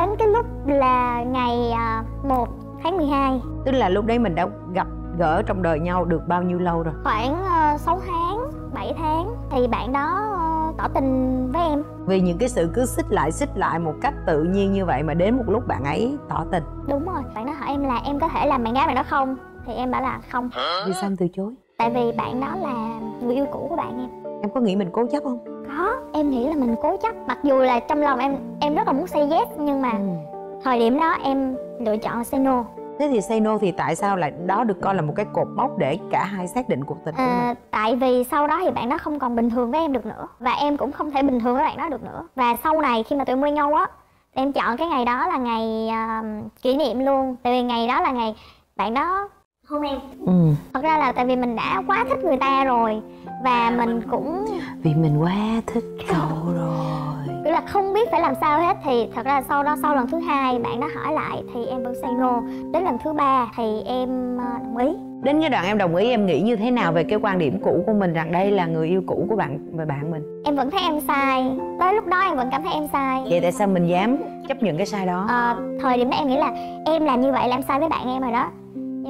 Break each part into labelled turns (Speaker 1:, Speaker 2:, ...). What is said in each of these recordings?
Speaker 1: đến cái lúc là ngày à, 1 tháng 12
Speaker 2: tức là lúc đấy mình đã gặp gỡ trong đời nhau được bao nhiêu lâu rồi?
Speaker 1: Khoảng uh, 6 tháng 7 tháng thì bạn đó ờ, tỏ tình với em.
Speaker 2: Vì những cái sự cứ xích lại xích lại một cách tự nhiên như vậy mà đến một lúc bạn ấy tỏ tình.
Speaker 1: Đúng rồi bạn đó hỏi em là em có thể làm bạn gái bạn đó không? Thì em bảo là không.
Speaker 2: Vì sao em từ chối?
Speaker 1: Tại vì bạn đó là người yêu cũ của bạn em.
Speaker 2: Em có nghĩ mình cố chấp không
Speaker 1: có em nghĩ là mình cố chấp. Mặc dù là trong lòng em em rất là muốn say yes nhưng mà
Speaker 2: ừ.
Speaker 1: thời điểm đó em lựa chọn say no
Speaker 2: thế thì say no thì tại sao lại đó được coi là một cái cột mốc để cả hai xác định cuộc tình của
Speaker 1: à,
Speaker 2: mình?
Speaker 1: tại vì sau đó thì bạn đó không còn bình thường với em được nữa. Và em cũng không thể bình thường với bạn đó được nữa. Và sau này khi mà tụi em quen nhau á em chọn cái ngày đó là ngày uh, kỷ niệm luôn. Tại vì ngày đó là ngày bạn đó hôn em.
Speaker 2: Ừ.
Speaker 1: thật ra là tại vì mình đã quá thích người ta rồi và mình cũng
Speaker 2: vì mình quá thích cậu rồi.
Speaker 1: Cứ là không biết phải làm sao hết thì thật ra sau đó sau lần thứ hai bạn đó hỏi lại thì em vẫn say no. Đến lần thứ ba thì em ờ, đồng ý.
Speaker 2: Đến cái đoạn em đồng ý em nghĩ như thế nào về cái quan điểm cũ của mình rằng đây là người yêu cũ của bạn và bạn mình?
Speaker 1: Em vẫn thấy em sai. Tới lúc đó em vẫn cảm thấy em sai.
Speaker 2: Vậy tại sao mình dám chấp nhận cái sai đó?
Speaker 1: À, thời điểm đó em nghĩ là em làm như vậy là em sai với bạn em rồi đó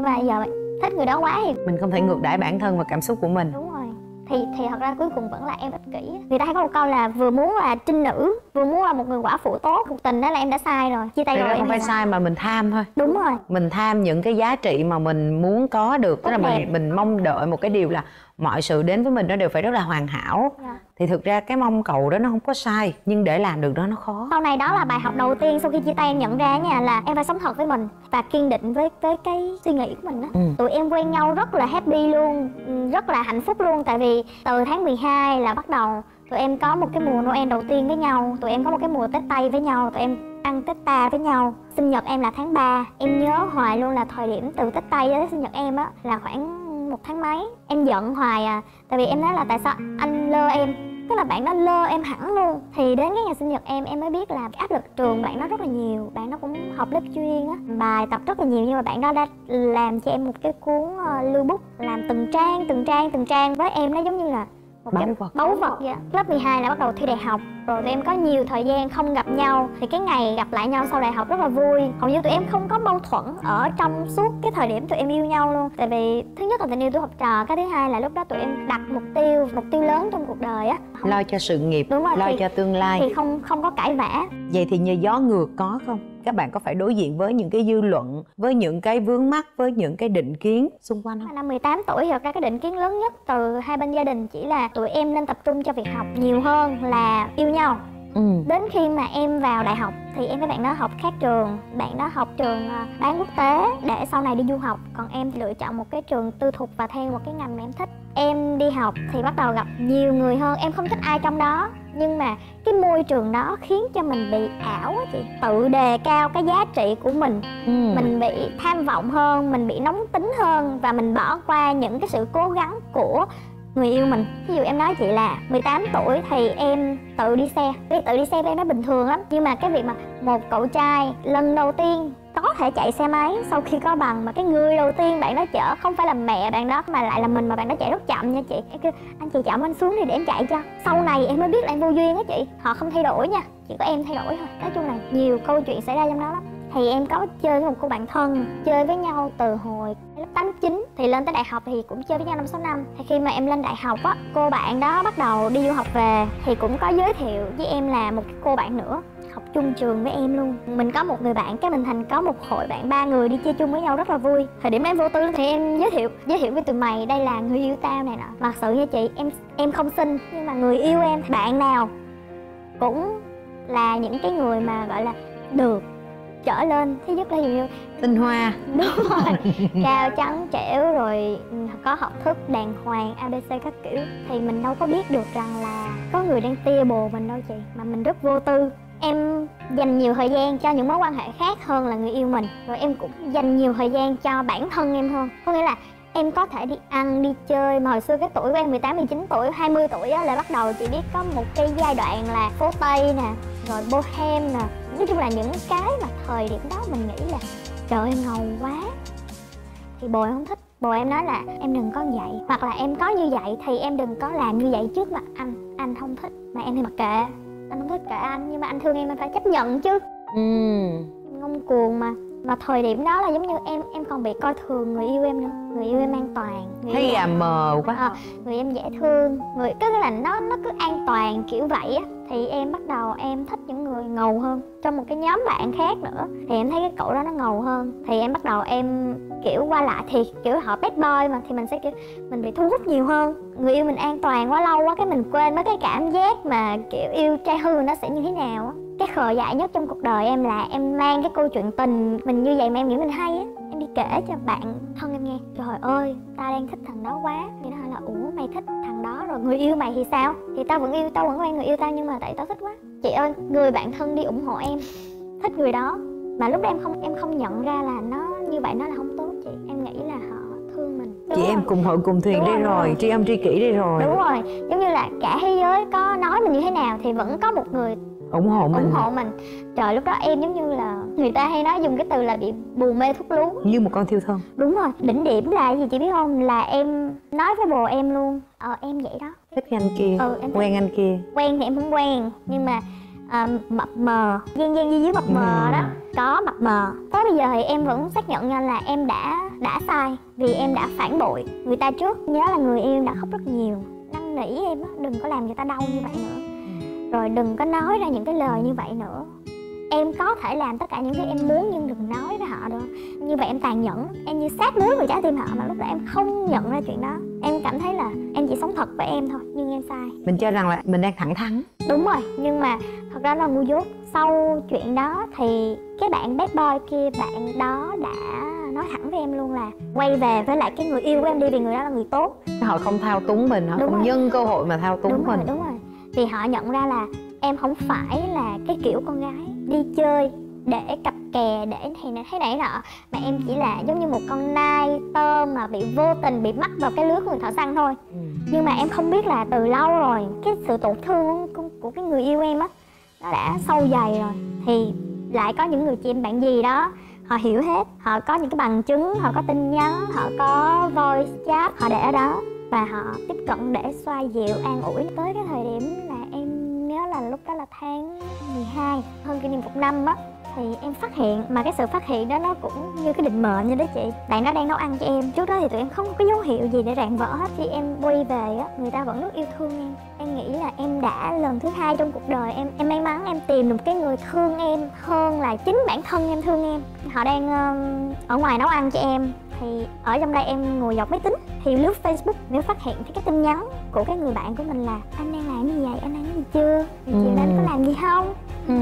Speaker 1: nhưng mà giờ thích người đó quá thì
Speaker 2: mình không thể ngược đãi bản thân và cảm xúc của mình.
Speaker 1: Đúng rồi. Thì thì thật ra cuối cùng vẫn là em ích kỷ. Người ta hay có một câu là vừa muốn là trinh nữ vừa muốn là một người quả phụ tốt. Cuộc tình đó là em đã sai rồi. Chia tay
Speaker 2: Thật
Speaker 1: rồi
Speaker 2: không phải sai mà mình tham thôi.
Speaker 1: Đúng rồi.
Speaker 2: Mình tham những cái giá trị mà mình muốn có được. Tức là
Speaker 1: đẹp.
Speaker 2: mình mình mong đợi một cái điều là mọi sự đến với mình nó đều phải rất là hoàn hảo.
Speaker 1: Dạ.
Speaker 2: Thì thực ra cái mong cầu đó nó không có sai nhưng để làm được đó nó khó.
Speaker 1: Sau này đó là bài học đầu tiên sau khi chia tay em nhận ra nha là em phải sống thật với mình và kiên định với với cái suy nghĩ của mình đó
Speaker 2: Ừ.
Speaker 1: tụi em quen nhau rất là happy luôn ừ, rất là hạnh phúc luôn. Tại vì từ tháng 12 là bắt đầu tụi em có một cái mùa Noel đầu tiên với nhau tụi em có một cái mùa Tết Tây với nhau tụi em ăn Tết ta với nhau. Sinh nhật em là tháng 3 em nhớ hoài luôn là thời điểm từ Tết Tây đến sinh nhật em á là khoảng một tháng mấy. Em giận hoài à tại vì em nói là tại sao anh lơ em tức là bạn đó lơ em hẳn luôn. Thì đến cái ngày sinh nhật em em mới biết là áp lực trường bạn đó rất là nhiều. Bạn nó cũng học lớp chuyên á. Bài tập rất là nhiều nhưng mà bạn đó đã làm cho em một cái cuốn ờ, lưu bút làm từng trang từng trang từng trang với em nó giống như là
Speaker 2: Báu vật.
Speaker 1: báu vật vậy lớp 12 là bắt đầu thi đại học. Rồi tụi em có nhiều thời gian không gặp nhau. Thì cái ngày gặp lại nhau sau đại học rất là vui. Hầu như tụi em không có mâu thuẫn ở trong suốt cái thời điểm tụi em yêu nhau luôn. Tại vì thứ nhất là tình yêu tuổi học trò cái thứ hai là lúc đó tụi em đặt mục tiêu mục tiêu lớn trong cuộc đời á. Không-
Speaker 2: lo cho sự nghiệp
Speaker 1: Đúng rồi,
Speaker 2: lo
Speaker 1: thì-
Speaker 2: cho tương lai.
Speaker 1: thì không không có cãi vã.
Speaker 2: Vậy thì như gió ngược có không các bạn có phải đối diện với những cái dư luận, với những cái vướng mắc, với những cái định kiến xung quanh không?
Speaker 1: Năm 18 tuổi thì thật ra cái định kiến lớn nhất từ hai bên gia đình chỉ là tụi em nên tập trung cho việc học nhiều hơn là yêu nhau
Speaker 2: ừ.
Speaker 1: Đến khi mà em vào đại học thì em với bạn đó học khác trường. Bạn đó học trường à, bán quốc tế để sau này đi du học. Còn em lựa chọn một cái trường tư thục và theo một cái ngành mà em thích. Em đi học thì bắt đầu gặp nhiều người hơn. Em không thích ai trong đó. Nhưng mà cái môi trường đó khiến cho mình bị ảo á chị. Tự đề cao cái giá trị của mình.
Speaker 2: Ừ.
Speaker 1: Mình bị tham vọng hơn mình bị nóng tính hơn và mình bỏ qua những cái sự cố gắng của người yêu mình. Ví dụ em nói chị là 18 tuổi thì em tự đi xe. Việc tự đi xe với em nó bình thường lắm. Nhưng mà cái việc mà một cậu trai lần đầu tiên có thể chạy xe máy sau khi có bằng mà cái người đầu tiên bạn đó chở, không phải là mẹ bạn đó, mà lại là mình mà bạn đó chạy rất chậm nha chị. Em kêu, anh chị chậm anh xuống đi để em chạy cho. Sau này em mới biết là em vô duyên á chị. Họ không thay đổi nha. Chỉ có em thay đổi thôi. Nói chung là nhiều câu chuyện xảy ra trong đó lắm thì em có chơi với một cô bạn thân, chơi với nhau từ hồi lớp 8 9 thì lên tới đại học thì cũng chơi với nhau năm sáu năm. Thì khi mà em lên đại học á, cô bạn đó bắt đầu đi du học về, thì cũng có giới thiệu với em là một cái cô bạn nữa, học chung trường với em luôn. Mình có một người bạn, cái mình thành có một hội bạn, ba người đi chơi chung với nhau rất là vui. Thời điểm đó em vô tư thì em giới thiệu giới thiệu với tụi mày, đây là người yêu tao này nọ. Mặc sự nha chị, em em không xin nhưng mà người yêu em, bạn nào cũng là những cái người mà, gọi là, được trở lên thứ nhất là nhiều
Speaker 2: tinh hoa.
Speaker 1: Đúng rồi. Cao trắng trẻo rồi ừ, có học thức đàng hoàng abc các kiểu. Thì mình đâu có biết được rằng là có người đang tia bồ mình đâu chị mà mình rất vô tư. Em dành nhiều thời gian cho những mối quan hệ khác hơn là người yêu mình rồi em cũng dành nhiều thời gian cho bản thân em hơn. Có nghĩa là em có thể đi ăn đi chơi mà hồi xưa cái tuổi của em 18, 19 tuổi, 20 tuổi á là bắt đầu chị biết có một cái giai đoạn là phố Tây nè, rồi bohem nè Nói chung là những cái mà thời điểm đó mình nghĩ là trời ơi ngầu quá. Thì bồ em không thích. Bồ em nói là em đừng có vậy. Hoặc là em có như vậy thì em đừng có làm như vậy trước mặt anh. Anh không thích. Mà em thì mặc kệ. Anh không thích kệ anh Nhưng mà anh thương em em phải chấp nhận chứ.
Speaker 2: Ừ
Speaker 1: ngông cuồng mà. Mà thời điểm đó là giống như em em còn bị coi thường người yêu em nữa. Người yêu em an toàn người
Speaker 2: thấy
Speaker 1: em,
Speaker 2: mờ quá.
Speaker 1: ờ, người em dễ thương. Người cái là nó nó cứ an toàn kiểu vậy á thì em bắt đầu em thích những người ngầu hơn trong một cái nhóm bạn khác nữa. Thì em thấy cái cậu đó nó ngầu hơn. Thì em bắt đầu em, kiểu, qua lại thì kiểu, họ bad boy mà, thì mình sẽ, kiểu, mình bị thu hút nhiều hơn. Người yêu mình an toàn quá, lâu quá, cái mình quên mất cái cảm giác mà, kiểu, yêu trai hư nó sẽ như thế nào á. Cái khờ dại nhất trong cuộc đời em là em mang cái câu chuyện tình mình như vậy mà em nghĩ mình hay á kể cho bạn thân em nghe. Trời ơi ta đang thích thằng đó quá. Thì nó hỏi là ủa mày thích thằng đó rồi người yêu mày thì sao? Thì tao vẫn yêu tao vẫn quen người yêu tao nhưng mà tại tao thích quá. Chị ơi người bạn thân đi ủng hộ em thích người đó. Mà lúc đó em không em không nhận ra là nó như vậy nó là không tốt chị. Em nghĩ là họ thương mình.
Speaker 2: Chị em cùng hội cùng thuyền
Speaker 1: Đúng
Speaker 2: đây
Speaker 1: rồi,
Speaker 2: rồi
Speaker 1: đúng
Speaker 2: tri âm tri kỷ đây rồi.
Speaker 1: Đúng rồi. Giống như là cả thế giới có nói mình như thế nào thì vẫn có một người
Speaker 2: ủng hộ mình.
Speaker 1: ủng hộ mình. Trời lúc đó em giống như là người ta hay nói dùng cái từ là bị bù mê thuốc lú.
Speaker 2: Như một con thiêu thân.
Speaker 1: Đúng rồi đỉnh điểm là gì chị biết không? Là em nói với bồ em luôn. Ờ em vậy đó.
Speaker 2: Thích anh kia
Speaker 1: Ừ, em
Speaker 2: quen anh kia.
Speaker 1: Quen thì em không quen nhưng mà à, mập mờ. Gian gian dưới dưới mập mờ
Speaker 2: Ừ.
Speaker 1: đó có mập mờ. Tới bây giờ thì em vẫn xác nhận nha là em đã đã sai vì em đã phản bội người ta trước. Nhớ là người yêu đã khóc rất nhiều. Năn nỉ em á đừng có làm người ta đau như vậy nữa rồi đừng có nói ra những cái lời như vậy nữa. Em có thể làm tất cả những thứ em muốn nhưng đừng nói với họ được. Như vậy em tàn nhẫn. Em như sát muối vào trái tim họ mà lúc đó em không nhận ra chuyện đó. Em cảm thấy là em chỉ sống thật với em thôi nhưng em sai.
Speaker 2: Mình cho rằng là mình đang thẳng thắn.
Speaker 1: Đúng rồi nhưng mà thật ra là ngu dốt. Sau chuyện đó thì cái bạn bad boy kia bạn đó đã nói thẳng với em luôn là quay về với lại cái người yêu của em đi vì người đó là người tốt.
Speaker 2: Họ không thao túng mình họ
Speaker 1: Đúng
Speaker 2: không
Speaker 1: rồi.
Speaker 2: nhân cơ hội mà thao túng
Speaker 1: đúng
Speaker 2: mình.
Speaker 1: rồi đúng rồi thì họ nhận ra là em không phải là cái kiểu con gái đi chơi để cặp kè để thì này thế này nọ mà em chỉ là giống như một con nai tôm mà bị vô tình bị mắc vào cái lưới của người thợ săn thôi.
Speaker 2: Ừ.
Speaker 1: nhưng mà em không biết là từ lâu rồi cái sự tổn thương của, của cái người yêu em á nó đã sâu dày rồi. Thì lại có những người chị em bạn gì đó họ hiểu hết họ có những cái bằng chứng họ có tin nhắn họ có voice chat họ để ở đó và họ tiếp cận để xoa dịu an ủi tới cái thời điểm là em nhớ là lúc đó là tháng 12 hơn kỷ niệm một năm á thì em phát hiện mà cái sự phát hiện đó nó cũng như cái định mệnh như đó chị. Bạn đó đang nấu ăn cho em. Trước đó thì tụi em không có dấu hiệu gì để rạn vỡ hết khi em quay về á người ta vẫn rất yêu thương em. Em nghĩ là em đã lần thứ hai trong cuộc đời em em may mắn em tìm được một cái người thương em hơn là chính bản thân em thương em. Họ đang uh, ở ngoài nấu ăn cho em thì ở trong đây em ngồi dọc máy tính. Thì lướt facebook nếu phát hiện thì cái tin nhắn của cái người bạn của mình là anh đang làm gì vậy? Anh ăn gì chưa? Thì nay anh có làm gì không?
Speaker 2: Ừ.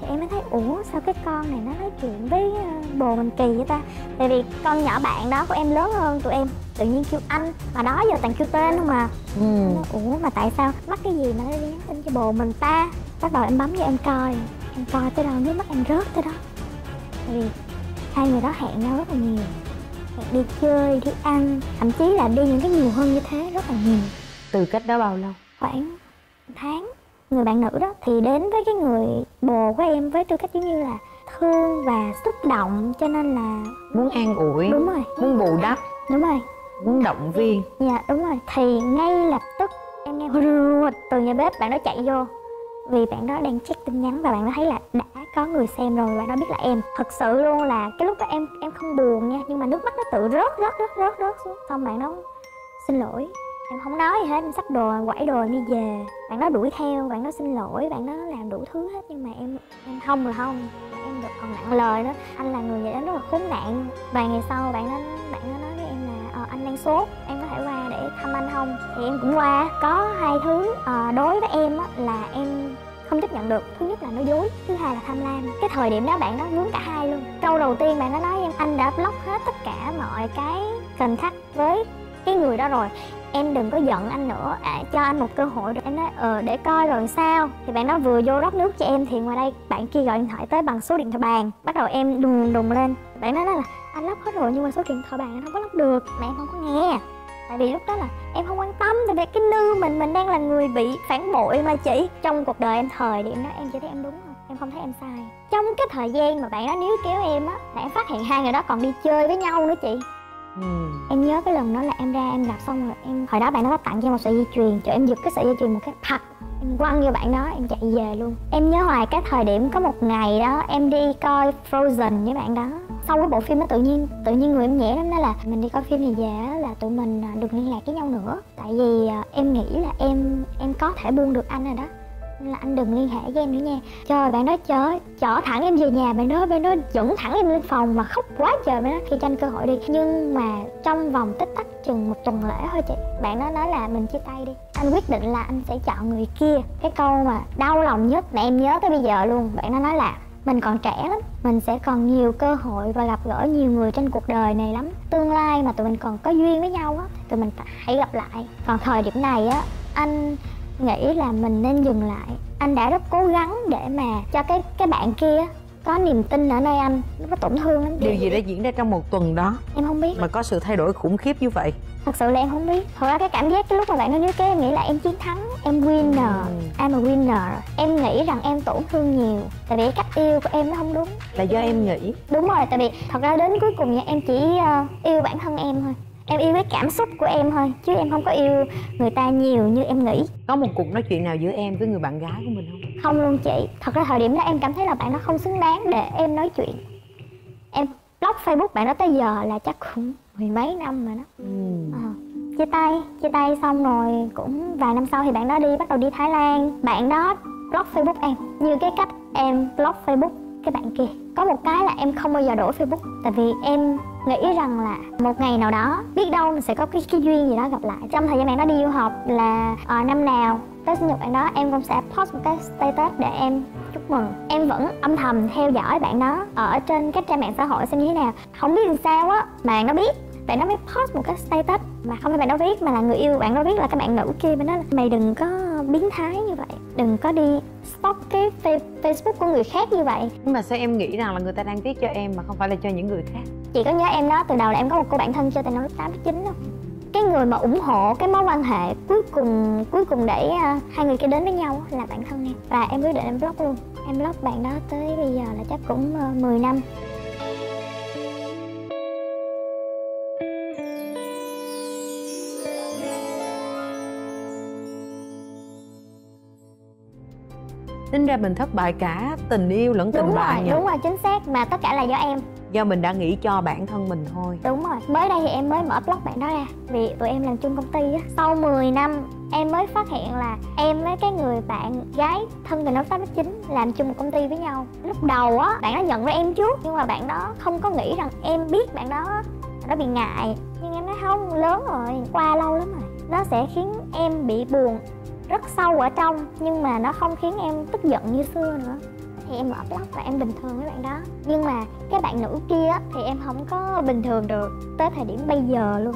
Speaker 1: thì em mới thấy ủa sao cái con này nó nói chuyện với ờ, bồ mình kỳ vậy ta? Tại vì con nhỏ bạn đó của em lớn hơn tụi em tự nhiên kêu anh. Mà đó giờ toàn kêu tên không mà
Speaker 2: Ừ.
Speaker 1: Nói, ủa mà tại sao mắc cái gì mà nó đi nhắn tin cho bồ mình ta? Bắt đầu em bấm vô em coi em coi tới đâu nước mắt em rớt tới đó. Tại vì hai người đó hẹn nhau rất là nhiều đi chơi đi ăn. Thậm chí là đi những cái nhiều hơn như thế rất là nhiều.
Speaker 2: Từ cách đó bao lâu?
Speaker 1: Khoảng tháng. Người bạn nữ đó thì đến với cái người bồ của em với tư cách giống như là thương và xúc động cho nên là
Speaker 2: muốn an ủi
Speaker 1: đúng rồi.
Speaker 2: muốn bù đắp.
Speaker 1: Đúng rồi.
Speaker 2: Muốn động viên.
Speaker 1: Dạ đúng rồi. Thì ngay lập tức em nghe từ nhà bếp bạn đó chạy vô vì bạn đó đang check tin nhắn và bạn đó thấy là đã có người xem rồi bạn đó biết là em. Thật sự luôn là cái lúc đó em em không buồn nha nhưng mà nước mắt nó tự rớt rớt rớt rớt rớt xuống. Xong bạn đó xin lỗi. Em không nói gì hết em xách đồ quẩy đồ em đi về. Bạn đó đuổi theo bạn đó xin lỗi bạn đó làm đủ thứ hết nhưng mà em em không là không. Em được còn nặng lời đó anh là người vậy đó rất là khốn nạn. Vài ngày sau bạn đó bạn đó nói với em là ờ, anh đang sốt em có thể qua để thăm anh không? Thì em cũng qua. Có hai thứ à, đối với em á, là em không chấp nhận được. Thứ nhất là nói dối thứ hai là tham lam. Cái thời điểm đó bạn đó vướng cả hai luôn. Câu đầu tiên bạn đó nói em anh đã block hết tất cả mọi cái contact với cái người đó rồi. Em đừng có giận anh nữa. À, cho anh một cơ hội rồi em nói ờ để coi rồi sao. Thì bạn đó vừa vô rót nước cho em thì ngoài đây bạn kia gọi điện thoại tới bằng số điện thoại bàn. Bắt đầu em đùng đùng lên. Bạn đó nói là anh lắp hết rồi nhưng mà số điện thoại bàn anh không có lắp được. Mà em không có nghe tại vì lúc đó là em không quan tâm tại vì cái nư mình mình đang là người bị phản bội mà chị. Trong cuộc đời em thời điểm đó em chỉ thấy em đúng không? Em không thấy em sai. Trong cái thời gian mà bạn đó níu kéo em á là em phát hiện hai người đó còn đi chơi với nhau nữa chị.
Speaker 2: Ừ.
Speaker 1: em nhớ cái lần đó là em ra em gặp xong rồi em hồi đó bạn nó có tặng cho em một sợi dây chuyền cho em giật cái sợi dây chuyền một cái phật em quăng vô bạn đó, em chạy về luôn. Em nhớ hoài cái thời điểm có một ngày đó, em đi coi Frozen với bạn đó. Sau cái bộ phim đó tự nhiên tự nhiên người em nhẹ lắm đó là mình đi coi phim thì về là tụi mình à, đừng liên lạc với nhau nữa. Tại vì à, em nghĩ là em em có thể buông được anh rồi đó là anh đừng liên hệ với em nữa nha. Trời bạn đó chở chở thẳng em về nhà, bạn đó bạn đó dẫn thẳng em lên phòng mà khóc quá trời bạn đó khi tranh cơ hội đi. Nhưng mà trong vòng tích tắc chừng một tuần lễ thôi chị. Bạn đó nói là mình chia tay đi. Anh quyết định là anh sẽ chọn người kia. Cái câu mà đau lòng nhất mà em nhớ tới bây giờ luôn. Bạn đó nói là, mình còn trẻ lắm, mình sẽ còn nhiều cơ hội và gặp gỡ nhiều người trên cuộc đời này lắm. Tương lai mà tụi mình còn có duyên với nhau á, tụi mình hãy gặp lại. Còn thời điểm này á, anh nghĩ là mình nên dừng lại. Anh đã rất cố gắng để mà cho cái cái bạn kia có niềm tin ở nơi anh. Nó có tổn thương lắm
Speaker 2: điều gì đã diễn ra trong một tuần đó
Speaker 1: em không biết.
Speaker 2: mà có sự thay đổi khủng khiếp như vậy?
Speaker 1: Thật sự là em không biết. Thật ra cái cảm giác cái lúc mà bạn nói như thế em nghĩ là em chiến thắng em winner. Ừ. I'm a winner. Em nghĩ rằng em tổn thương nhiều tại vì cách yêu của em nó không đúng.
Speaker 2: Là do em nghĩ.
Speaker 1: Đúng rồi tại vì thật ra đến cuối cùng nha em chỉ uh, yêu bản thân em thôi em yêu cái cảm xúc của em thôi chứ em không có yêu người ta nhiều như em nghĩ.
Speaker 2: Có một cuộc nói chuyện nào giữa em với người bạn gái của mình không?
Speaker 1: Không luôn chị. Thật ra thời điểm đó em cảm thấy là bạn nó không xứng đáng để em nói chuyện. Em block facebook bạn đó tới giờ là chắc cũng mười mấy năm rồi đó. Ừ. à, chia tay chia tay xong rồi cũng vài năm sau thì bạn đó đi bắt đầu đi thái lan. Bạn đó block facebook em như cái cách em block facebook cái bạn kia. Có một cái là em không bao giờ đổi facebook tại vì em nghĩ rằng là một ngày nào đó biết đâu mình sẽ có cái, cái duyên gì đó gặp lại. Trong thời gian bạn đó đi du học là uh, năm nào tới sinh nhật bạn đó em cũng sẽ post một cái status để em chúc mừng. Em vẫn âm thầm theo dõi bạn đó ở trên các trang mạng xã hội xem như thế nào. Không biết làm sao á bạn nó biết. Bạn nó mới post một cái status mà không phải bạn đó viết mà là người yêu bạn đó viết là các bạn nữ kia bên đó là mày đừng có biến thái như vậy. Đừng có đi stalk cái facebook của người khác như vậy.
Speaker 2: Nhưng mà sao em nghĩ rằng là người ta đang viết cho em mà không phải là cho những người khác?
Speaker 1: Chị có nhớ em đó từ đầu là em có một cô bạn thân chơi từ năm lớp tám chín không cái người mà ủng hộ cái mối quan hệ cuối cùng cuối cùng để uh, hai người kia đến với nhau là bạn thân em. Và em quyết định em block luôn. Em block bạn đó tới bây giờ là chắc cũng uh, ờ, 10 năm.
Speaker 2: Tính ra mình thất bại cả tình yêu lẫn tình
Speaker 1: đúng
Speaker 2: bạn
Speaker 1: rồi
Speaker 2: nhỉ?
Speaker 1: đúng rồi chính xác. Mà tất cả là do em
Speaker 2: do mình đã nghĩ cho bản thân mình thôi.
Speaker 1: Đúng rồi, mới đây thì em mới mở blog bạn đó ra. Vì tụi em làm chung công ty á. Sau 10 năm, em mới phát hiện là em với cái người bạn gái thân từ năm tám chín làm chung một công ty với nhau. Lúc đầu á, bạn đó nhận ra em trước, nhưng mà bạn đó không có nghĩ rằng em biết bạn đó nó bị ngại. Nhưng em nói không, lớn rồi, qua lâu lắm rồi. Nó sẽ khiến em bị buồn rất sâu ở trong, nhưng mà nó không khiến em tức giận như xưa nữa thì em mở blog và em bình thường với bạn đó. Nhưng mà cái bạn nữ kia thì em không có bình thường được tới thời điểm bây giờ luôn.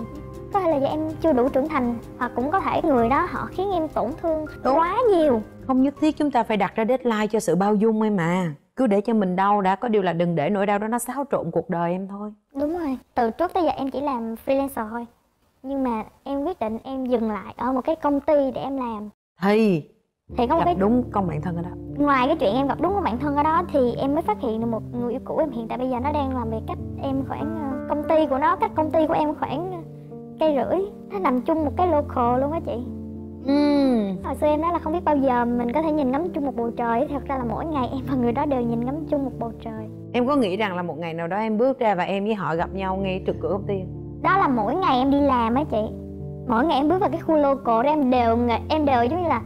Speaker 1: Có thể là do em chưa đủ trưởng thành hoặc cũng có thể người đó họ khiến em tổn thương Đúng. quá nhiều.
Speaker 2: Không nhất thiết chúng ta phải đặt ra deadline cho sự bao dung em mà. Cứ để cho mình đau đã có điều là đừng để nỗi đau đó nó xáo trộn cuộc đời em thôi.
Speaker 1: Đúng rồi từ trước tới giờ em chỉ làm freelancer thôi. Nhưng mà em quyết định em dừng lại ở một cái công ty để em làm.
Speaker 2: Thì
Speaker 1: thì có một
Speaker 2: gặp
Speaker 1: cái
Speaker 2: đúng con bạn thân ở đó.
Speaker 1: Ngoài cái chuyện em gặp đúng con bạn thân ở đó thì em mới phát hiện được một người yêu cũ em. Hiện tại bây giờ nó đang làm việc cách em khoảng ờ, công ty của nó cách công ty của em khoảng ờ, cây rưỡi. Nó nằm chung một cái local luôn á chị.
Speaker 2: Ừ.
Speaker 1: hồi xưa em nói là không biết bao giờ mình có thể nhìn ngắm chung một bầu trời thật ra là mỗi ngày em và người đó đều nhìn ngắm chung một bầu trời.
Speaker 2: Em có nghĩ rằng là một ngày nào đó em bước ra và em với họ gặp nhau ngay trước cửa công ty
Speaker 1: đó là mỗi ngày em đi làm á chị. Mỗi ngày em bước vào cái khu local đó em đều em đều giống như là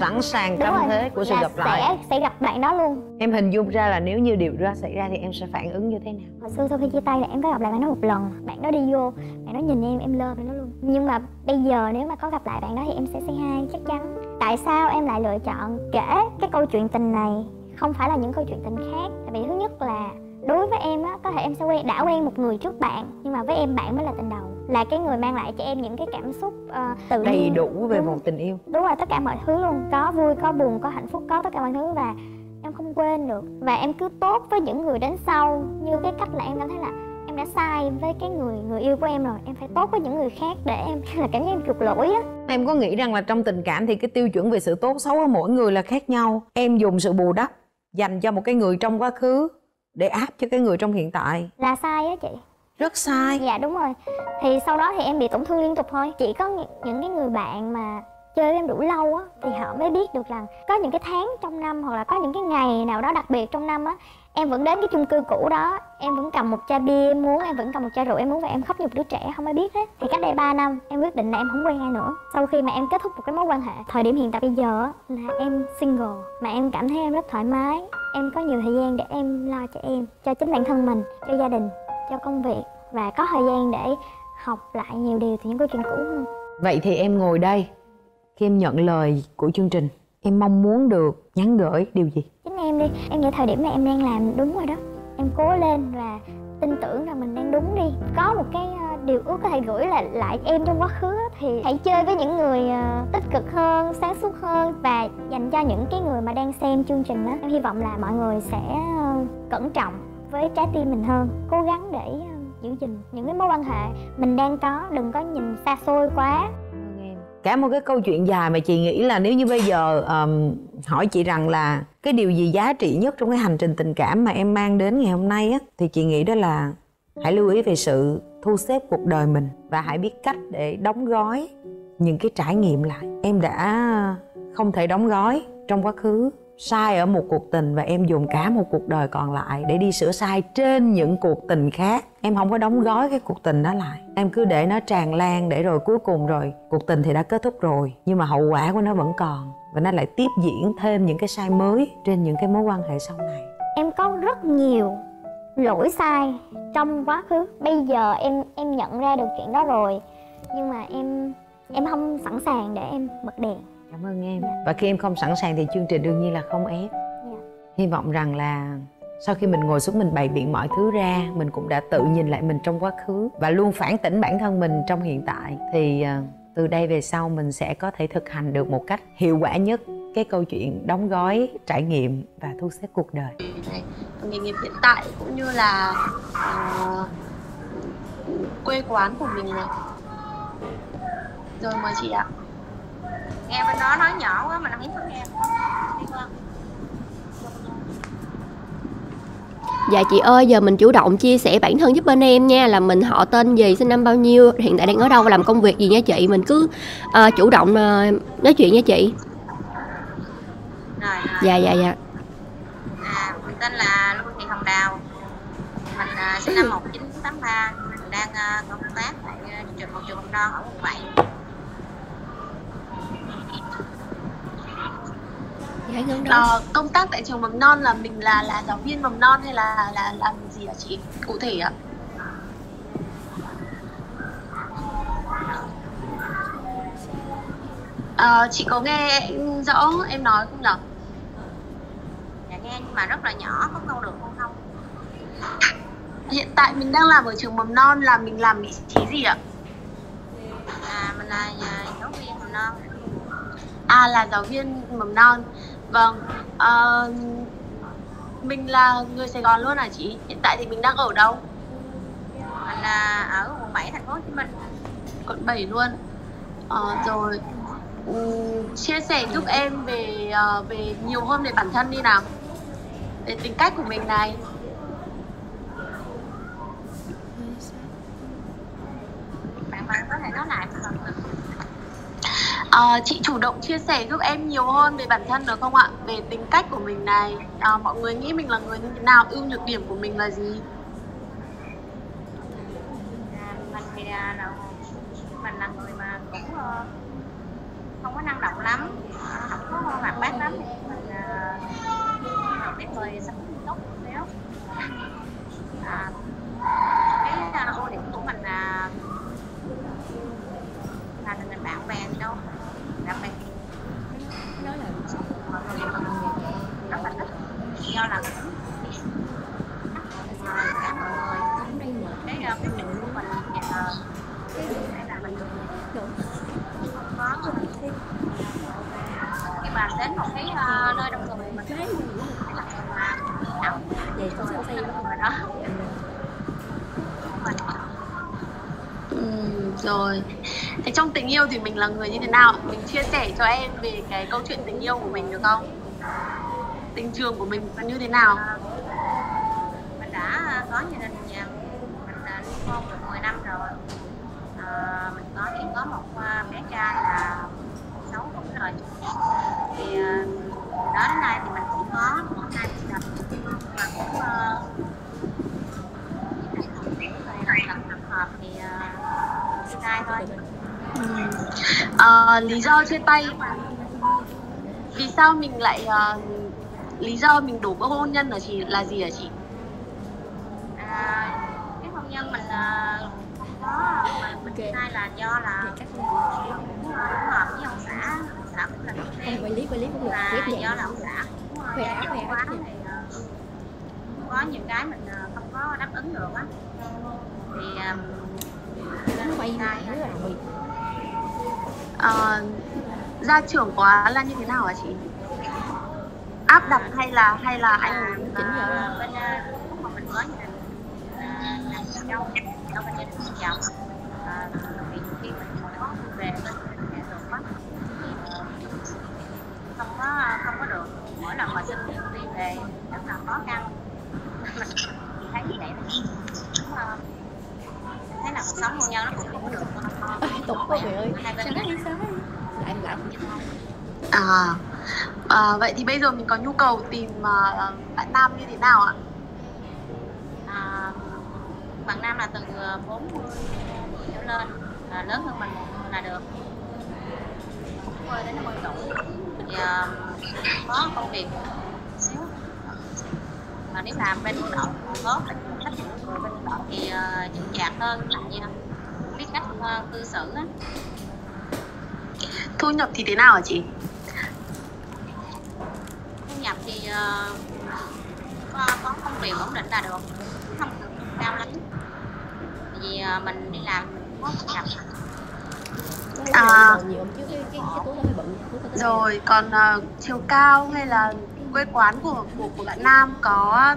Speaker 2: sẵn sàng tâm thế của sự gặp lại.
Speaker 1: sẽ sẽ gặp bạn đó luôn.
Speaker 2: Em hình dung ra là nếu như điều đó xảy ra thì em sẽ phản ứng như thế nào?
Speaker 1: Hồi xưa sau khi chia tay là em có gặp lại bạn đó một lần. Bạn đó đi vô bạn đó nhìn em em lơ bạn đó luôn. Nhưng mà bây giờ nếu mà có gặp lại bạn đó thì em sẽ say hai chắc chắn. Tại sao em lại lựa chọn kể cái câu chuyện tình này không phải là những câu chuyện tình khác? Tại vì thứ nhất là đối với em á có thể em sẽ quen đã quen một người trước bạn nhưng mà với em bạn mới là tình đầu là cái người mang lại cho em những cái cảm xúc uh, tự
Speaker 2: đầy nhiên. đủ về một tình yêu.
Speaker 1: Đúng rồi tất cả mọi thứ luôn. Có vui có buồn có hạnh phúc có tất cả mọi thứ và em không quên được. Và em cứ tốt với những người đến sau. Như cái cách là em cảm thấy là em đã sai với cái người người yêu của em rồi. Em phải tốt với những người khác để em là cảm giác em chuộc lỗi á.
Speaker 2: Em có nghĩ rằng là trong tình cảm thì cái tiêu chuẩn về sự tốt xấu của mỗi người là khác nhau? Em dùng sự bù đắp dành cho một cái người trong quá khứ để áp cho cái người trong hiện tại.
Speaker 1: Là sai á chị
Speaker 2: rất sai.
Speaker 1: Dạ đúng rồi. Thì sau đó thì em bị tổn thương liên tục thôi. Chỉ có những, cái người bạn mà chơi với em đủ lâu á thì họ mới biết được rằng có những cái tháng trong năm hoặc là có những cái ngày nào đó đặc biệt trong năm á em vẫn đến cái chung cư cũ đó em vẫn cầm một chai bia em muốn em vẫn cầm một chai rượu em muốn và em khóc như một đứa trẻ không ai biết hết. Thì cách đây 3 năm em quyết định là em không quen ai nữa. Sau khi mà em kết thúc một cái mối quan hệ thời điểm hiện tại bây giờ là em single mà em cảm thấy em rất thoải mái. Em có nhiều thời gian để em lo cho em cho chính bản thân mình cho gia đình cho công việc và có thời gian để học lại nhiều điều từ những câu chuyện cũ hơn.
Speaker 2: Vậy thì em ngồi đây khi em nhận lời của chương trình em mong muốn được nhắn gửi điều gì?
Speaker 1: Chính em đi em nghĩ thời điểm này em đang làm đúng rồi đó. Em cố lên và tin tưởng rằng mình đang đúng đi. Có một cái ờ, điều ước có thể gửi là lại em trong quá khứ thì hãy chơi với những người ờ, tích cực hơn sáng suốt hơn và dành cho những cái người mà đang xem chương trình đó em hy vọng là mọi người sẽ ờ, cẩn trọng với trái tim mình hơn cố gắng để ờ, giữ gìn những cái mối quan hệ mình đang có đừng có nhìn xa xôi quá.
Speaker 2: Cả một cái câu chuyện dài mà chị nghĩ là nếu như bây giờ um, hỏi chị rằng là cái điều gì giá trị nhất trong cái hành trình tình cảm mà em mang đến ngày hôm nay á thì chị nghĩ đó là hãy lưu ý về sự thu xếp cuộc đời mình và hãy biết cách để đóng gói những cái trải nghiệm lại. Em đã không thể đóng gói trong quá khứ sai ở một cuộc tình và em dùng cả một cuộc đời còn lại để đi sửa sai trên những cuộc tình khác. Em không có đóng gói cái cuộc tình đó lại. Em cứ để nó tràn lan để rồi cuối cùng rồi cuộc tình thì đã kết thúc rồi, nhưng mà hậu quả của nó vẫn còn và nó lại tiếp diễn thêm những cái sai mới trên những cái mối quan hệ sau này.
Speaker 1: Em có rất nhiều lỗi sai trong quá khứ. Bây giờ em em nhận ra được chuyện đó rồi, nhưng mà em em không sẵn sàng để em bật đèn
Speaker 2: cảm ơn em. Và khi em không sẵn sàng thì chương trình đương nhiên là không ép. Dạ. hy vọng rằng là sau khi mình ngồi xuống mình bày biện mọi thứ ra mình cũng đã tự nhìn lại mình trong quá khứ và luôn phản tỉnh bản thân mình trong hiện tại thì ờ, từ đây về sau mình sẽ có thể thực hành được một cách hiệu quả nhất cái câu chuyện đóng gói trải nghiệm và thu xếp cuộc đời.
Speaker 3: Nghề nghiệp hiện tại cũng như là uh, quê quán của mình này. Rồi mời chị ạ
Speaker 4: nghe bên đó nói nhỏ quá mà không có nghe.
Speaker 5: Dạ chị ơi, giờ mình chủ động chia sẻ bản thân giúp bên em nha Là mình họ tên gì, sinh năm bao nhiêu, hiện tại đang ở đâu và làm công việc gì nha chị. Mình cứ uh, chủ động uh, nói chuyện nha chị.
Speaker 4: Rồi, rồi.
Speaker 5: Dạ, dạ, dạ.
Speaker 4: À, mình tên là Lưu Thị Hồng Đào. Mình uh, sinh năm 1983 Mình đang uh, công tác tại uh, trường một trường mầm non ở quận 7
Speaker 3: Dạ, ờ, công tác tại trường mầm non là mình là là giáo viên mầm non hay là là làm gì hả chị? Cụ thể ạ. À, chị có nghe rõ em nói không nhở?
Speaker 4: Dạ nghe nhưng mà rất là nhỏ không câu được không không?
Speaker 3: Hiện tại mình đang làm ở trường mầm non là mình làm vị trí gì ạ?
Speaker 4: À mình là giáo viên mầm non.
Speaker 3: À là giáo viên mầm non Vâng, uh, mình là người Sài Gòn luôn hả chị? Hiện tại thì mình đang ở đâu?
Speaker 4: Mình là ở quận 7 thành phố Hồ Chí Minh.
Speaker 3: Quận 7 luôn. Uh, rồi um, chia sẻ giúp em về uh, về nhiều hơn về bản thân đi nào. Về tính cách của mình này.
Speaker 4: Bạn bạn có thể nói lại
Speaker 3: À, chị chủ động chia sẻ giúp em nhiều hơn về bản thân được không ạ? Về tính cách của mình này, à, mọi người nghĩ mình là người như thế nào, ưu nhược điểm của mình là gì?
Speaker 4: À, mình thì à, là mình là người mà cũng ờ, không có năng động lắm, không có hoạt bát lắm, mình uh, cái người sống tốt nếu À, cái uh, ưu điểm của mình là là mình bạn bè gì đâu đặc biệt nói là mọi người rất là thích do là cả mọi người cái cái miệng của mình hay là mình có khi mà đến một cái uh, nơi đông người mình thấy phải là người mà ảo về số siêu người đó
Speaker 3: rồi thế trong tình yêu thì mình là người như thế nào? Mình chia sẻ cho em về cái câu chuyện tình yêu của mình được không? Tình trường của mình như thế nào? Ờ, lý do chia tay. Vì sao mình lại ờ, lý do mình đổ vỡ hôn nhân là chị là gì hả chị?
Speaker 4: À, cái hôn nhân mình uh, không có mà mình chia tay là do là cũng uh, hợp với ông xã xã cũng là em
Speaker 6: quay clip quay clip cũng được.
Speaker 4: Là do là ông xã uh,
Speaker 6: Khỏe, khỏe,
Speaker 4: quá thì uh, có những cái mình uh, không có đáp ứng được á. Thì um,
Speaker 6: nó quay nữa rồi
Speaker 3: Ờ, gia trưởng quá là như thế nào hả chị áp đặt hay là hay là anh
Speaker 4: à,
Speaker 3: muốn
Speaker 6: chỉnh
Speaker 4: à, bên à, lúc mà mình mới à, dâu ở bên gia đình mình chồng à, thì khi mình có về bên nghệ thuật á thì à, không có không có được mỗi lần mà xin đi về rất là khó khăn mình thì thấy như vậy là cũng à, thấy là cuộc sống hôn nhân nó cũng không có được
Speaker 6: Ê, tục quá mày ơi
Speaker 4: hai bên
Speaker 6: sáng đi sáng đi lại lại
Speaker 3: à, à vậy thì bây giờ mình có nhu cầu tìm ờ, bạn nam như thế nào ạ?
Speaker 4: À, bạn nam là từ 40 trở lên à, lớn hơn mình một tuổi là được. 40 đến 50 tuổi thì à, có công việc xíu. Mà nếu làm bên quân đội là cách người bên quân đội thì uh, chững chạc hơn lại biết cách uh, cư xử á.
Speaker 3: Thu nhập thì thế nào hả chị
Speaker 4: thì uh, có, có công việc ổn định là được. Không cao lắm. Vì uh, mình đi làm mình có thu nhập
Speaker 3: À.
Speaker 6: nhiều hôm trước cái cái cái túi nó hơi bự. Túi có tới đây.
Speaker 3: rồi còn ờ, chiều cao hay là quê quán của của của bạn nam có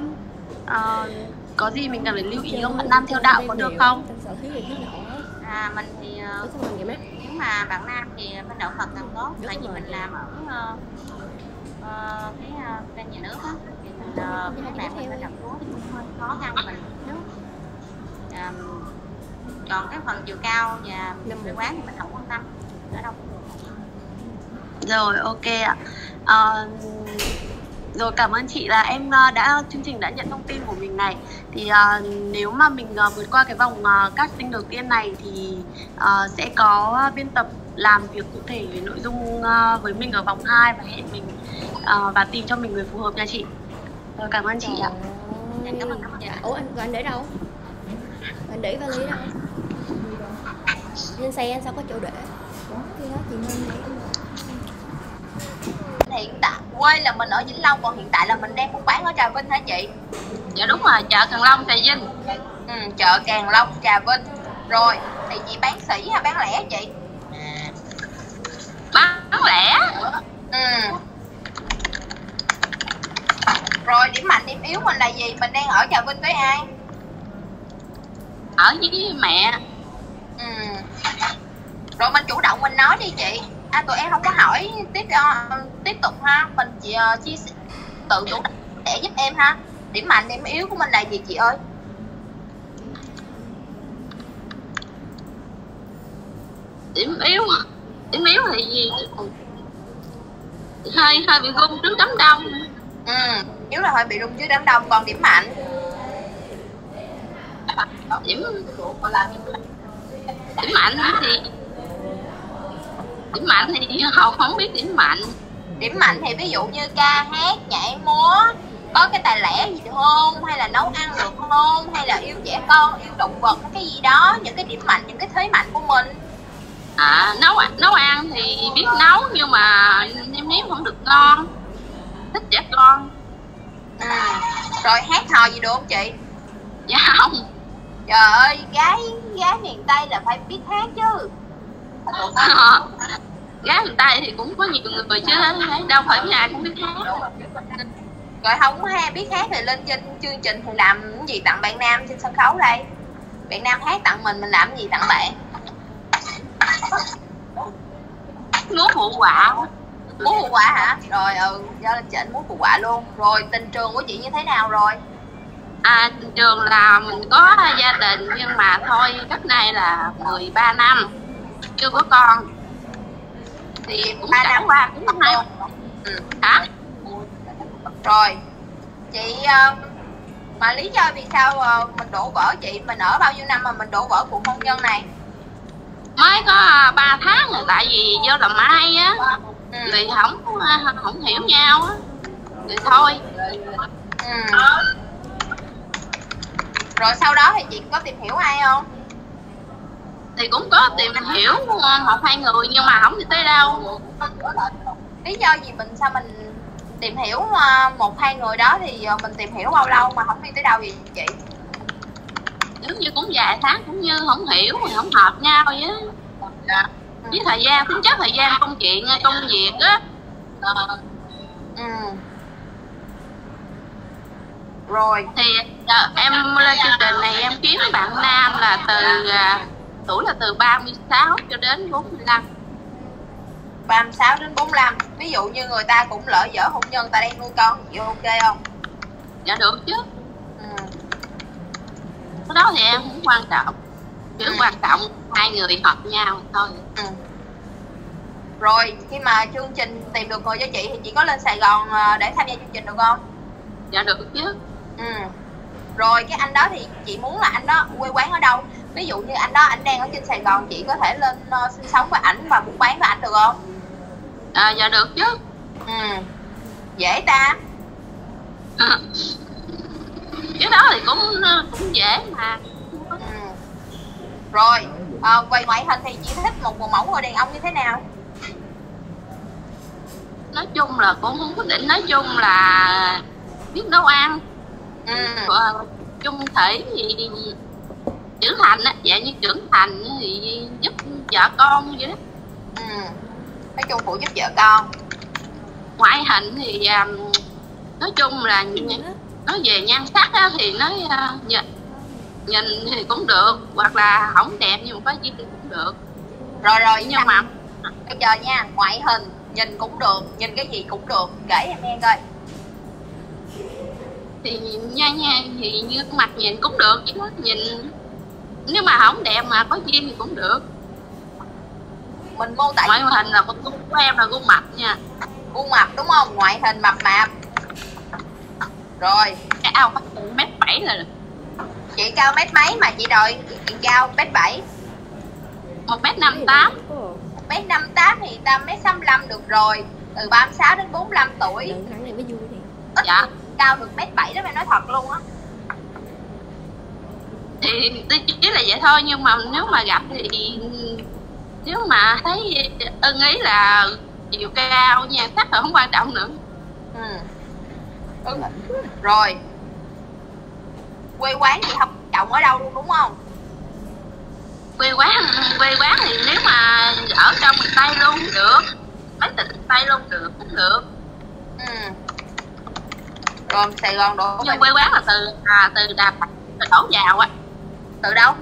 Speaker 3: ờ, có gì mình cần phải lưu ý không? Bạn nam theo đạo có được không?
Speaker 4: À, mình thì uh, nếu mà bạn nam thì bên đạo Phật càng tốt tại vì mình làm ở ờ, ờ, cái bên nhà nước á thì mình uh, làm bên
Speaker 6: đi.
Speaker 4: đạo Chúa thì cũng hơi khó mình à, còn cái phần chiều cao và
Speaker 6: mươi.
Speaker 4: quán thì mình không quan tâm ở đâu cũng được
Speaker 3: rồi ok ạ Ờ, rồi cảm ơn chị là em ờ, đã chương trình đã nhận thông tin của mình này. Thì ờ, nếu mà mình ờ, vượt qua cái vòng ờ, casting đầu tiên này thì ờ, sẽ có biên tập làm việc cụ thể về nội dung ờ, với mình ở vòng 2 và hẹn mình ờ, và tìm cho mình người phù hợp nha chị. Rồi cảm ơn chị ạ.
Speaker 6: Trời
Speaker 4: Cảm ơn, cảm ơn.
Speaker 6: ơi. Ủa anh anh để đâu? Anh để vali đâu? Lên xe anh sao có chỗ để? Ủa, kia đó chị nên để
Speaker 4: hiện tại. Quê là mình ở Vĩnh Long còn hiện tại là mình đang buôn bán ở Trà Vinh hả chị?
Speaker 3: Dạ đúng rồi chợ Cần Long Trà Vinh.
Speaker 4: Ừ, chợ Càng Long Trà Vinh. Rồi thì chị bán sỉ hay bán lẻ chị?
Speaker 3: Bán lẻ.
Speaker 4: Ừ. Rồi điểm mạnh điểm yếu mình là gì? Mình đang ở Trà Vinh với ai?
Speaker 3: Ở với mẹ.
Speaker 4: Ừ. Rồi mình chủ động mình nói đi chị à tụi em không có hỏi tiếp ờ, tiếp tục ha. Mình chỉ ờ, chia sẻ tự chủ sẽ giúp em ha. Điểm mạnh điểm yếu của mình là gì chị ơi?
Speaker 3: Điểm yếu điểm yếu thì gì? Hơi hơi bị gung trước đám đông.
Speaker 4: Ừ yếu là hơi bị rung trước đám đông còn điểm mạnh?
Speaker 3: Điểm điểm mạnh thì điểm mạnh thì hầu không biết điểm mạnh.
Speaker 4: Điểm mạnh thì ví dụ như ca hát nhảy múa có cái tài lẻ gì được không? Hay là nấu ăn được không? Hay là yêu trẻ con yêu động vật cái gì đó những cái điểm mạnh những cái thế mạnh của mình.
Speaker 3: À nấu ăn nấu ăn thì biết nấu nhưng mà nêm nếm không được ngon. Thích trẻ con.
Speaker 4: Ừ. rồi hát hò gì được không chị?
Speaker 3: Dạ không.
Speaker 4: Trời ơi gái gái miền tây là phải biết hát chứ
Speaker 3: gái người ta thì cũng có nhiều người chứ đâu phải ai cũng biết hát.
Speaker 4: Rồi không hay biết hát thì lên trên chương trình thì làm cái gì tặng bạn nam trên sân khấu đây? Bạn nam hát tặng mình mình làm cái gì tặng bạn?
Speaker 3: Múa phụ họa.
Speaker 4: Múa phụ quả hả? Rồi ừ do lên trển múa phụ quả luôn. Rồi tình trường của chị như thế nào rồi?
Speaker 7: À, trường là mình có gia đình nhưng mà thôi cách này là 13 năm chưa có con thì cũng
Speaker 8: Ba năm.
Speaker 7: qua cũng hai
Speaker 8: Ừ.
Speaker 7: hả
Speaker 8: rồi chị ờ, mà lý do vì sao ờ, mình đổ vỡ chị mình ở bao nhiêu năm mà mình đổ vỡ cuộc hôn nhân này
Speaker 7: mới có 3 tháng rồi tại vì do làm ai á
Speaker 8: ừ.
Speaker 7: thì không không hiểu nhau á thì thôi
Speaker 8: Ừ. rồi sau đó thì chị có tìm hiểu ai không
Speaker 7: thì cũng có tìm hiểu ờ, một hai người nhưng mà không đi tới đâu.
Speaker 8: Lý do gì mình sao mình tìm hiểu ờ, một hai người đó thì ờ, mình tìm hiểu bao lâu mà không đi tới đâu vậy chị?
Speaker 7: Nếu như cũng vài tháng cũng như không hiểu rồi không hợp nhau vậy á. Dạ. với thời gian tính chất thời gian công chuyện công việc á.
Speaker 8: Ừ. Rồi.
Speaker 7: Thì ờ, em lên chương trình này em kiếm bạn nam là từ tuổi là từ 36 cho đến 45
Speaker 8: 36 đến 45 ví dụ như người ta cũng lỡ dở hôn nhân ta đang nuôi con chị ok không?
Speaker 7: Dạ được chứ.
Speaker 8: Ừ.
Speaker 7: cái đó thì em không quan trọng. Chỉ
Speaker 8: Ừ.
Speaker 7: quan trọng hai người hợp nhau thôi.
Speaker 8: Ừ. rồi khi mà chương trình tìm được người cho chị thì chị có lên Sài Gòn ờ, để tham gia chương trình được không?
Speaker 7: Dạ được chứ.
Speaker 8: Ừ. Rồi cái anh đó thì chị muốn là anh đó quê quán ở đâu ví dụ như anh đó anh đang ở trên Sài Gòn chị có thể lên ờ, sinh sống với ảnh và buôn bán với ảnh được không?
Speaker 7: À, dạ được chứ.
Speaker 8: Ừ. Dễ ta.
Speaker 7: Cái đó thì cũng cũng dễ mà.
Speaker 8: Ừ. rồi ờ, về ngoại hình thì chị thích một mẫu người đàn ông như thế nào?
Speaker 7: Nói chung là cũng không có định nói chung là biết nấu ăn.
Speaker 8: Ừ.
Speaker 7: Ờ, chung thể thì trưởng thành á. Dạng như trưởng thành thì giúp vợ con vậy đó.
Speaker 8: Ừ. Nói chung phụ giúp vợ con.
Speaker 7: Ngoại hình thì à, nói chung là nói về nhan sắc á, thì nói à, nhìn, nhìn thì cũng được hoặc là không đẹp nhưng mà có duyên thì cũng được.
Speaker 8: Rồi rồi
Speaker 7: nhưng mà
Speaker 8: bây giờ nha ngoại hình nhìn cũng được nhìn cái gì cũng được. Kể em nghe coi.
Speaker 7: Thì nha nha thì như mặt nhìn cũng được chứ nhìn nếu mà không đẹp mà có duyên thì cũng được.
Speaker 8: Mình mô tả
Speaker 7: ngoại hình là con của em là gương mặt nha.
Speaker 8: Khuôn mặt đúng không? Ngoại hình mập mạp rồi.
Speaker 7: Cái ao bắt mét bảy là
Speaker 8: chị cao mét mấy mà chị đòi chị cao mét bảy?
Speaker 7: Một mét năm tám.
Speaker 8: Mét năm tám thì ta mét sáu được rồi. Từ 36 đến 45 tuổi.
Speaker 6: Thằng này mới vui nè
Speaker 8: ít
Speaker 7: dạ.
Speaker 8: Cao được mét bảy đó mày nói thật luôn á
Speaker 7: thì chỉ là vậy thôi nhưng mà nếu mà gặp thì nếu mà thấy ưng ý là chiều cao nha sắc là không quan trọng nữa.
Speaker 8: Ừ. ừ. rồi. Quê quán chị không? Trọng ở đâu luôn đúng không?
Speaker 7: Quê quán quê quán thì nếu mà ở trong miền tây luôn được. Mấy tỉnh tây luôn được cũng được.
Speaker 8: Ừ. rồi sài gòn đổ
Speaker 7: nhưng quê quán là từ à, từ đà lạt đổ vào á
Speaker 8: từ đâu?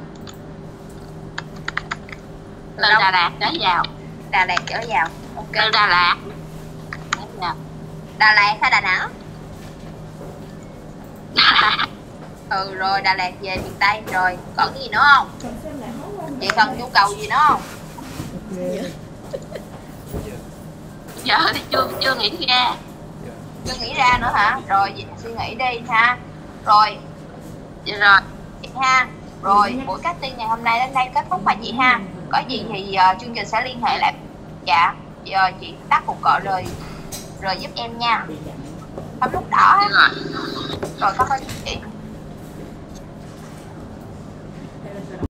Speaker 7: Từ đà lạt. Trở vào.
Speaker 8: Đà lạt trở vào. Ok.
Speaker 7: Từ đà lạt. Vào
Speaker 8: đà lạt hay đà nẵng? Ừ rồi đà lạt về miền tây. Rồi còn cái gì nữa không? Chị cần nhu cầu gì nữa không?
Speaker 7: Giờ thì chưa chưa nghĩ ra.
Speaker 8: Chưa nghĩ ra nữa hả? Rồi vậy suy nghĩ đi ha. Rồi.
Speaker 7: Vậy rồi.
Speaker 8: Chị ha rồi buổi casting ngày hôm nay đến đây kết thúc và chị ha? Có gì thì uh, chương trình sẽ liên hệ lại. Dạ giờ chị tắt cuộc gọi rồi rồi giúp em nha. Bấm nút đỏ
Speaker 7: rồi
Speaker 8: rồi cảm ơn chị